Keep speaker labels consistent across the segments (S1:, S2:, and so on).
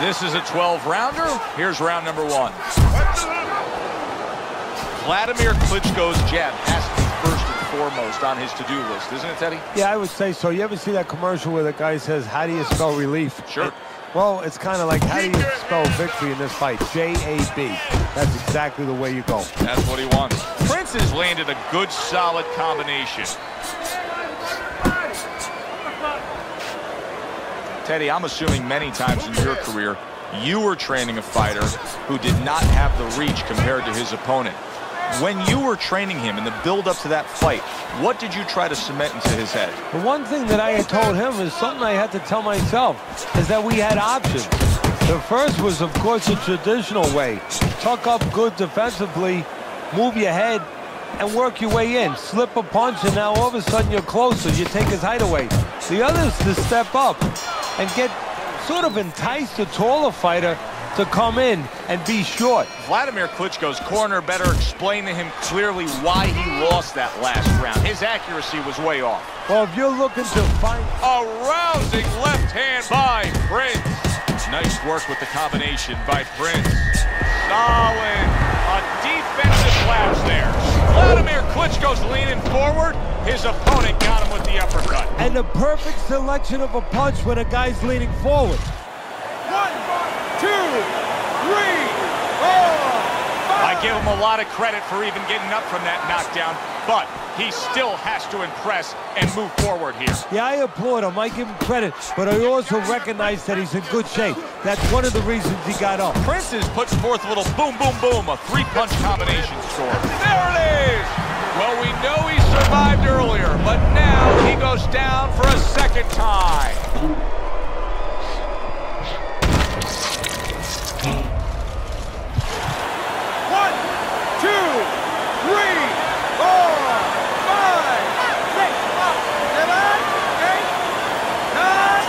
S1: This is a 12-rounder. Here's round number one. Vladimir Klitschko's jab has to be first and foremost on his to-do list, isn't it, Teddy?
S2: Yeah, I would say so. You ever see that commercial where the guy says, how do you spell relief?
S1: Sure.
S2: It- well, it's kind of like, how do you spell victory in this fight? J-A-B. That's exactly the way you go.
S1: That's what he wants. Prince has landed a good, solid combination. Teddy, I'm assuming many times in your career, you were training a fighter who did not have the reach compared to his opponent. When you were training him in the build-up to that fight, what did you try to cement into his head?
S2: The one thing that I had told him is something I had to tell myself, is that we had options. The first was, of course, the traditional way. Tuck up good defensively, move your head, and work your way in. Slip a punch, and now all of a sudden you're closer. You take his height away. The other is to step up and get sort of entice the taller fighter to come in and be short.
S1: Vladimir Klitschko's corner better explain to him clearly why he lost that last round. His accuracy was way off.
S2: Well, if you're looking to find...
S1: A rousing left hand by Prince. Nice work with the combination by Prince. Solid. A defensive lapse there. Vladimir Klitschko's leaning forward. His opponent got him the uppercut.
S2: And the perfect selection of a punch when a guy's leaning forward.
S1: One, two, three, four, I give him a lot of credit for even getting up from that knockdown, but he still has to impress and move forward here.
S2: Yeah, I applaud him. I give him credit, but I also recognize that he's in good shape. That's one of the reasons he got up.
S1: Prince's puts forth a little boom, boom, boom, a three-punch combination score. There it is! Well, we know he survived earlier,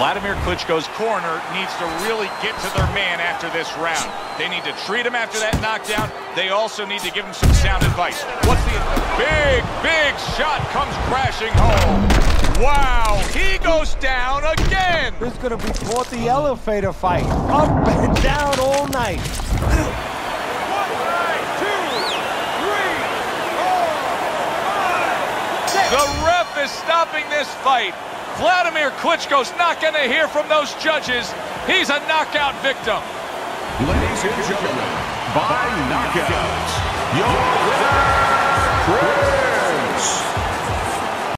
S1: Vladimir Klitschko's corner needs to really get to their man after this round. They need to treat him after that knockdown. They also need to give him some sound advice. What's the big, big shot comes crashing home. Wow, he goes down again.
S2: This is going to be called the elevator fight. Up and down all night.
S1: The ref is stopping this fight. Vladimir Klitschko's not going to hear from those judges. He's a knockout victim.
S3: Ladies and gentlemen, by knockout, your